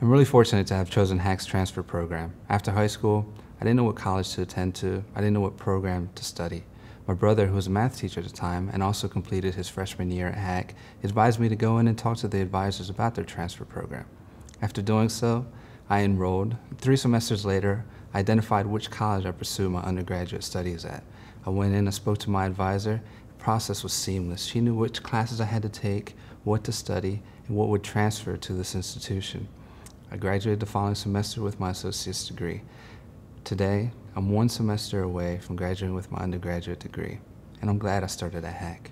I'm really fortunate to have chosen HACC's transfer program. After high school, I didn't know what college to attend to. I didn't know what program to study. My brother, who was a math teacher at the time and also completed his freshman year at Hack, advised me to go in and talk to the advisors about their transfer program. After doing so, I enrolled. Three semesters later, I identified which college I pursued my undergraduate studies at. I went in and spoke to my advisor. The process was seamless. She knew which classes I had to take, what to study, and what would transfer to this institution. I graduated the following semester with my associate's degree. Today, I'm one semester away from graduating with my undergraduate degree, and I'm glad I started at HACC.